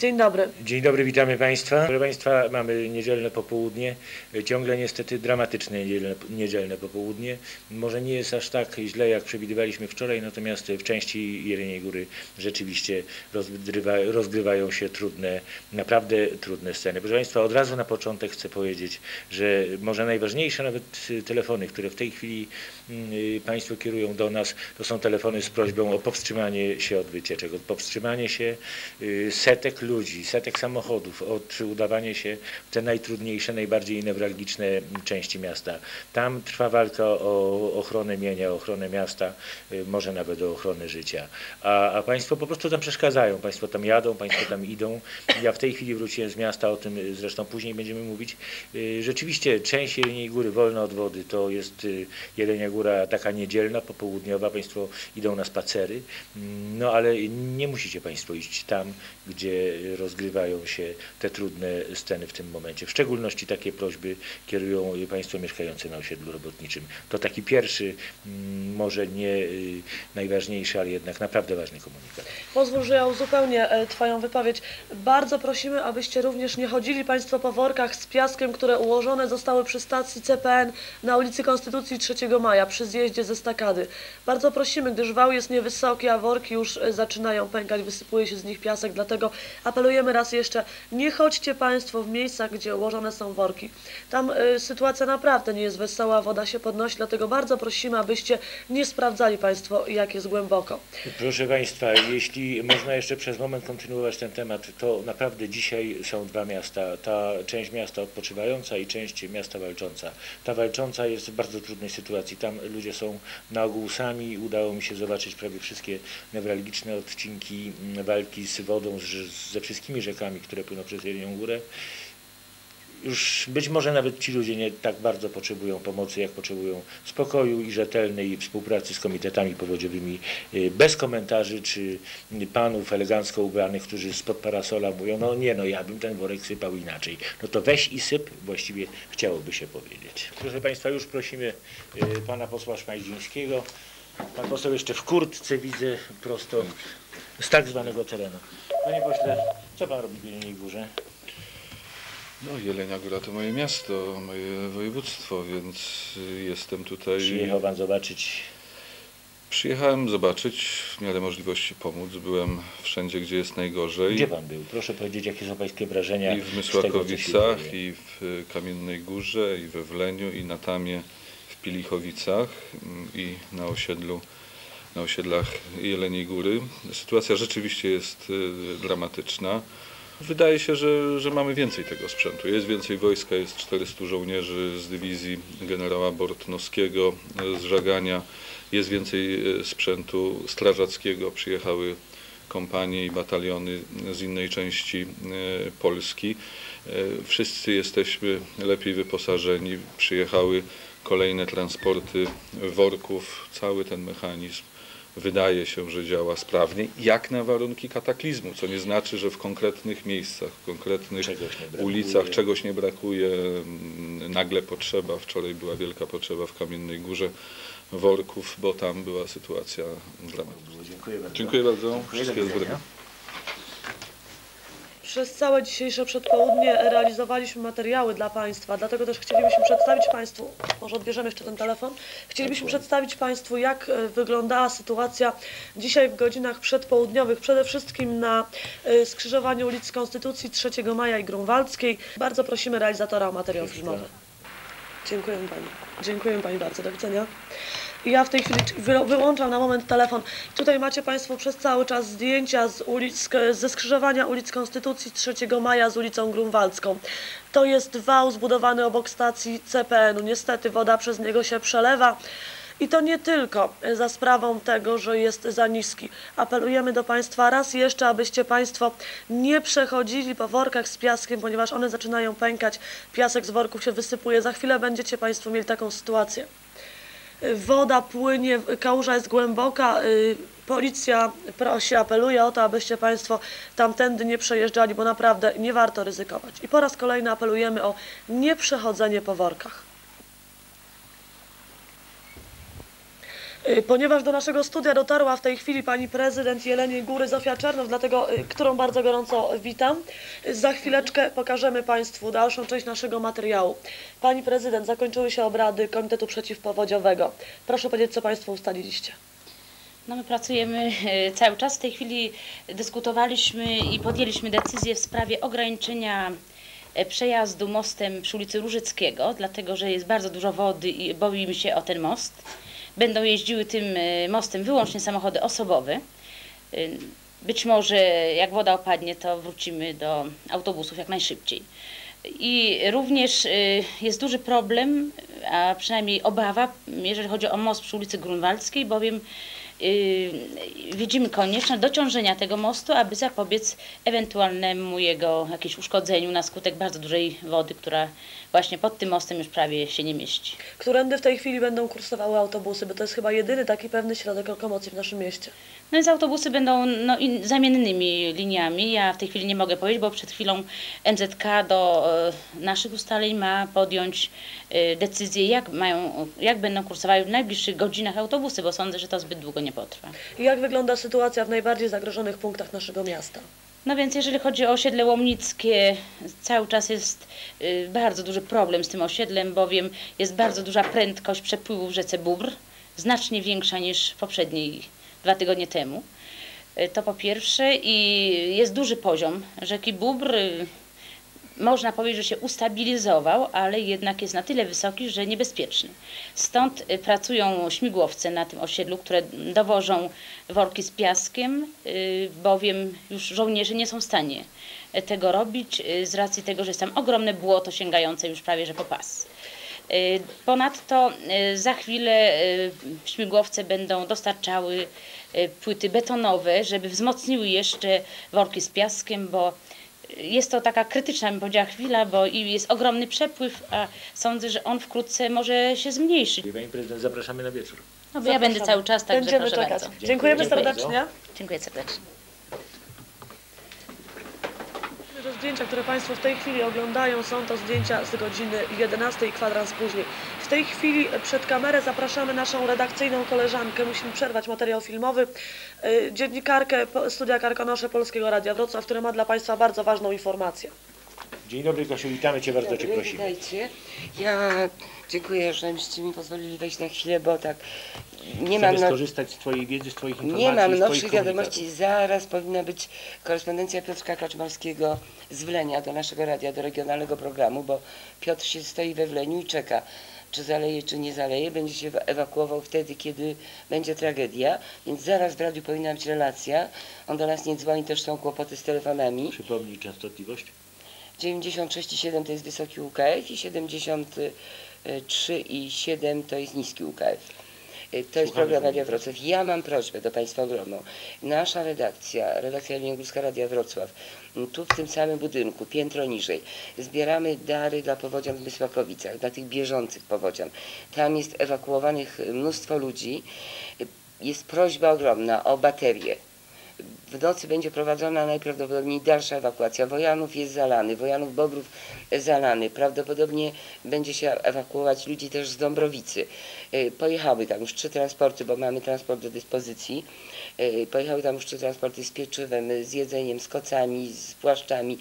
Dzień dobry. Dzień dobry, witamy Państwa. Proszę Państwa, mamy niedzielne popołudnie, ciągle niestety dramatyczne niedzielne, niedzielne popołudnie. Może nie jest aż tak źle, jak przewidywaliśmy wczoraj, natomiast w części Jeleniej Góry rzeczywiście rozgrywa, rozgrywają się trudne, naprawdę trudne sceny. Proszę Państwa, od razu na początek chcę powiedzieć, że może najważniejsze nawet telefony, które w tej chwili Państwo kierują do nas, to są telefony z prośbą o powstrzymanie się od wycieczek, o powstrzymanie się y, setek ludzi, setek samochodów, od udawania się w te najtrudniejsze, najbardziej newralgiczne części miasta. Tam trwa walka o ochronę mienia, o ochronę miasta, y, może nawet o ochronę życia. A, a Państwo po prostu tam przeszkadzają, Państwo tam jadą, Państwo tam idą. Ja w tej chwili wróciłem z miasta, o tym zresztą później będziemy mówić. Y, rzeczywiście część Jeleniej Góry wolna od wody to jest Jelenia Góra taka niedzielna, popołudniowa, Państwo idą na spacery, no ale nie musicie Państwo iść tam, gdzie rozgrywają się te trudne sceny w tym momencie. W szczególności takie prośby kierują Państwo mieszkający na osiedlu robotniczym. To taki pierwszy, mm, może nie y, najważniejszy, ale jednak naprawdę ważny komunikat. Pozwól, że ja uzupełnię e, Twoją wypowiedź. Bardzo prosimy, abyście również nie chodzili Państwo po workach z piaskiem, które ułożone zostały przy stacji CPN na ulicy Konstytucji 3 Maja, przy zjeździe ze stakady. Bardzo prosimy, gdyż wał jest niewysoki, a worki już e, zaczynają pękać, wysypuje się z nich piasek, dlatego apelujemy raz jeszcze, nie chodźcie Państwo w miejscach, gdzie ułożone są worki. Tam y, sytuacja naprawdę nie jest wesoła, woda się podnosi, dlatego bardzo prosimy, abyście nie sprawdzali Państwo, jak jest głęboko. Proszę Państwa, jeśli można jeszcze przez moment kontynuować ten temat, to naprawdę dzisiaj są dwa miasta. Ta część miasta odpoczywająca i część miasta walcząca. Ta walcząca jest w bardzo trudnej sytuacji. Tam ludzie są na ogół sami. Udało mi się zobaczyć prawie wszystkie newralgiczne odcinki walki z wodą, z, ze wszystkimi rzekami, które płyną przez Jelenią Górę. Już być może nawet ci ludzie nie tak bardzo potrzebują pomocy, jak potrzebują spokoju i rzetelnej współpracy z komitetami powodziowymi, y, bez komentarzy, czy panów elegancko ubranych, którzy spod parasola mówią, no nie, no ja bym ten worek sypał inaczej. No to weź i syp, właściwie chciałoby się powiedzieć. Proszę Państwa, już prosimy y, pana posła Szmajdzińskiego. Pan poseł jeszcze w kurtce widzę prosto z tak zwanego terenu. Panie pośle, co pan robi w Jeleniej Górze? No, Jelenia Góra to moje miasto, moje województwo, więc jestem tutaj. Przyjechał pan zobaczyć. Przyjechałem zobaczyć, w miarę możliwości pomóc. Byłem wszędzie, gdzie jest najgorzej. Gdzie pan był? Proszę powiedzieć, jakie są pańskie wrażenia? I w Mysłakowicach, i w Kamiennej Górze, i we Wleniu, i na Tamie, w Pilichowicach, i na osiedlu na osiedlach Jeleniej Góry. Sytuacja rzeczywiście jest y, dramatyczna. Wydaje się, że, że mamy więcej tego sprzętu. Jest więcej wojska, jest 400 żołnierzy z dywizji generała Bortnowskiego z Żagania. Jest więcej y, sprzętu strażackiego. Przyjechały kompanie i bataliony z innej części y, Polski. Wszyscy jesteśmy lepiej wyposażeni. Przyjechały kolejne transporty worków, cały ten mechanizm wydaje się, że działa sprawnie, jak na warunki kataklizmu, co nie znaczy, że w konkretnych miejscach, w konkretnych czegoś ulicach czegoś nie brakuje, nagle potrzeba, wczoraj była wielka potrzeba w Kamiennej Górze worków, bo tam była sytuacja dramatyczna. Dziękuję bardzo. Dziękuję bardzo. Wszystkiego dobrego. Przez całe dzisiejsze przedpołudnie realizowaliśmy materiały dla Państwa, dlatego też chcielibyśmy przedstawić Państwu, może odbierzemy jeszcze ten telefon, chcielibyśmy przedstawić Państwu, jak e, wyglądała sytuacja dzisiaj w godzinach przedpołudniowych, przede wszystkim na e, skrzyżowaniu ulic Konstytucji 3 Maja i Grunwaldzkiej. Bardzo prosimy realizatora o materiał filmowy. Dziękuję Pani. Dziękuję Pani bardzo. Do widzenia. Ja w tej chwili wyłączam na moment telefon. Tutaj macie Państwo przez cały czas zdjęcia z ulic, ze skrzyżowania ulic Konstytucji 3 Maja z ulicą Grunwaldzką. To jest wał zbudowany obok stacji CPN-u. Niestety woda przez niego się przelewa. I to nie tylko za sprawą tego, że jest za niski. Apelujemy do Państwa raz jeszcze, abyście Państwo nie przechodzili po workach z piaskiem, ponieważ one zaczynają pękać. Piasek z worków się wysypuje. Za chwilę będziecie Państwo mieli taką sytuację woda płynie, kałuża jest głęboka. Y, policja prosi, apeluje o to, abyście Państwo tamtędy nie przejeżdżali, bo naprawdę nie warto ryzykować. I po raz kolejny apelujemy o nieprzechodzenie po workach. Ponieważ do naszego studia dotarła w tej chwili pani prezydent Jeleniej Góry Zofia Czernow, dlatego y, którą bardzo gorąco witam. Y, Za chwileczkę pokażemy Państwu dalszą część naszego materiału. Pani prezydent, zakończyły się obrady Komitetu Przeciwpowodziowego. Proszę powiedzieć, co Państwo ustaliliście. No my pracujemy e, cały czas. W tej chwili dyskutowaliśmy i podjęliśmy decyzję w sprawie ograniczenia e, przejazdu mostem przy ulicy Różyckiego, dlatego że jest bardzo dużo wody i boimy się o ten most. Będą jeździły tym e, mostem wyłącznie samochody osobowe. E, Być może jak woda opadnie, to wrócimy do autobusów jak najszybciej. I również y, jest duży problem, a przynajmniej obawa, jeżeli chodzi o most przy ulicy Grunwaldzkiej, bowiem widzimy konieczność dociążenia tego mostu, aby zapobiec ewentualnemu jego jakieś uszkodzeniu na skutek bardzo dużej wody, która właśnie pod tym mostem już prawie się nie mieści. Którędy w tej chwili będą kursowały autobusy, bo to jest chyba jedyny taki pewny środek lokomocji w naszym mieście. No więc autobusy będą no, in, zamiennymi liniami. Ja w tej chwili nie mogę powiedzieć, bo przed chwilą MZK do e, naszych ustaleń ma podjąć e, decyzję, jak, mają, jak będą kursowały w najbliższych godzinach autobusy, bo sądzę, że to zbyt długo nie potrwa. I jak wygląda sytuacja w najbardziej zagrożonych punktach naszego miasta? No więc jeżeli chodzi o osiedle Łomnickie, cały czas jest y, bardzo duży problem z tym osiedlem, bowiem jest bardzo duża prędkość przepływu w rzece Bóbr, znacznie większa niż poprzedniej dwa tygodnie temu. Y, To po pierwsze i jest duży poziom rzeki Bóbr. y, Można powiedzieć, że się ustabilizował, ale jednak jest na tyle wysoki, że niebezpieczny. Stąd y, pracują śmigłowce na tym osiedlu, które dowożą worki z piaskiem, bowiem już żołnierze nie są w stanie tego robić z racji tego, że jest tam ogromne błoto sięgające już prawie że po pas. Y, Ponadto y, za chwilę y, śmigłowce będą dostarczały płyty betonowe, żeby wzmocniły jeszcze worki z piaskiem, bo jest to taka krytyczna, bym powiedziała, chwila, bo i jest ogromny przepływ, a sądzę, że on wkrótce może się zmniejszyć. Pani prezydent, zapraszamy na wieczór. No bo ja będę cały czas, także Będziemy proszę czekać. bardzo. Dziękujemy Dziękuję serdecznie. bardzo. Dziękuję serdecznie. Te zdjęcia, które Państwo w tej chwili oglądają, są to zdjęcia z godziny 11 i kwadrans później. W tej chwili przed kamerę zapraszamy naszą redakcyjną koleżankę. Musimy przerwać materiał filmowy. y, Dziennikarkę Studia Karkonosze Polskiego Radia Wrocław, która ma dla Państwa bardzo ważną informację. Dzień dobry Kosiu, witamy Cię, bardzo Cię Dobry, prosimy. Witajcie. Ja dziękuję, żebyście mi pozwolili wejść na chwilę, bo tak nie Chcemy mam, no, skorzystać z Twojej wiedzy, z Twoich informacji, nie mam z nowszych wiadomości. Zaraz powinna być korespondencja Piotrka Kaczmarskiego z Wlenia do naszego radia, do regionalnego programu, bo Piotr się stoi we Wleniu i czeka, czy zaleje, czy nie zaleje. Będzie się ewakuował wtedy, kiedy będzie tragedia, więc zaraz w radiu powinna być relacja. On do nas nie dzwoni, też są kłopoty z telefonami. Przypomnij częstotliwość. 96,7 to jest wysoki UKF i 73,7 to jest niski UKF. Y, To jest program Radia Wrocław. Ja mam prośbę do Państwa ogromną. Nasza redakcja, redakcja Jeleniogórska Radia Wrocław, tu w tym samym budynku, piętro niżej, zbieramy dary dla powodzian w Mysłakowicach, dla tych bieżących powodzian. Tam jest ewakuowanych mnóstwo ludzi. Y, Jest prośba ogromna o baterie. W nocy będzie prowadzona najprawdopodobniej dalsza ewakuacja. Wojanów jest zalany, Wojanów Bobrów zalany. Prawdopodobnie będzie się ewakuować ludzi też z Dąbrowicy. Y, Pojechały tam już trzy transporty, bo mamy transport do dyspozycji. Y, Pojechały tam już trzy transporty z pieczywem, z jedzeniem, z kocami, z płaszczami.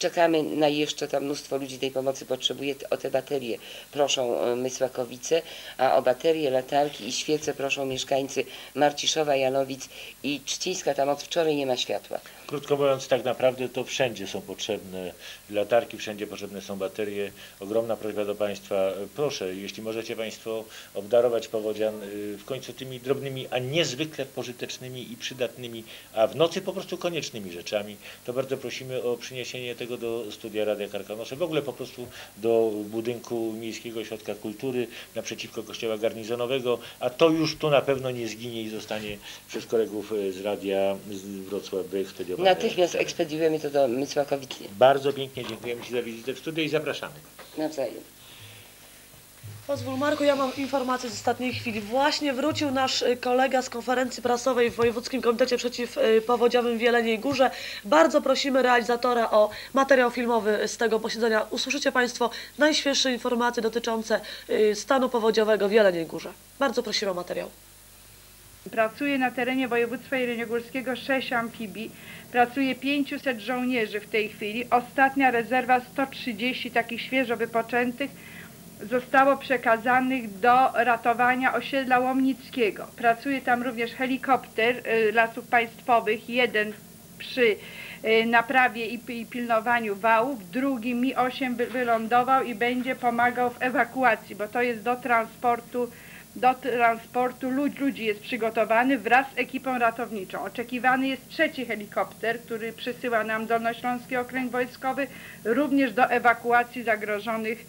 Czekamy na jeszcze tam mnóstwo ludzi tej pomocy potrzebuje. O te baterie proszą e, Mysłakowice, a o baterie, latarki i świece proszą mieszkańcy Marciszowa, Janowic i Trzcińska. Tam od wczoraj nie ma światła. Krótko mówiąc, tak naprawdę to wszędzie są potrzebne latarki, wszędzie potrzebne są baterie. Ogromna prośba do Państwa, proszę, jeśli możecie Państwo obdarować powodzian y, w końcu tymi drobnymi, a niezwykle pożytecznymi i przydatnymi, a w nocy po prostu koniecznymi rzeczami, to bardzo prosimy o przyniesienie tego do studia Radia Karkonosze, w ogóle po prostu do budynku Miejskiego Ośrodka Kultury naprzeciwko Kościoła Garnizonowego, a to już tu na pewno nie zginie i zostanie przez kolegów y, z Radia z Wrocław wyekspediowane. Natychmiast ekspediujemy to do Mysłakowic Bardzo pięknie dziękujemy Ci za wizytę w studiu i zapraszamy. nawzajem. Pozwól Marku, ja mam informację z ostatniej chwili. Właśnie wrócił nasz y, kolega z konferencji prasowej w Wojewódzkim Komitecie Przeciwpowodziowym w Jeleniej Górze. Bardzo prosimy realizatora o materiał filmowy z tego posiedzenia. Usłyszycie Państwo najświeższe informacje dotyczące y, stanu powodziowego w Jeleniej Górze. Bardzo prosimy o materiał. Pracuje na terenie województwa jeleniogórskiego 6 amfibii, pracuje 500 żołnierzy w tej chwili. Ostatnia rezerwa 130 takich świeżo wypoczętych zostało przekazanych do ratowania osiedla Łomnickiego. Pracuje tam również helikopter y, Lasów Państwowych, jeden przy y, naprawie i, pilnowaniu wałów, drugi Mi-8 wy- wylądował i będzie pomagał w ewakuacji, bo to jest do transportu do transportu lud, ludzi jest przygotowany wraz z ekipą ratowniczą. Oczekiwany jest trzeci helikopter, który przysyła nam Dolnośląski Okręg Wojskowy, również do ewakuacji zagrożonych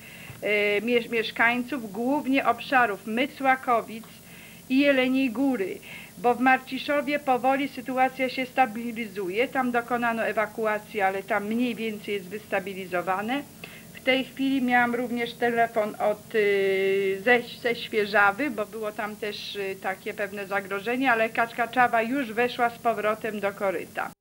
mieszkańców, głównie obszarów Mycłakowic i Jeleniej Góry, bo w Marciszowie powoli sytuacja się stabilizuje. Tam dokonano ewakuacji, ale tam mniej więcej jest wystabilizowane. W tej chwili miałam również telefon od y, ze, ze Świeżawy, bo było tam też y, takie pewne zagrożenie, ale Kaczkaczawa już weszła z powrotem do koryta.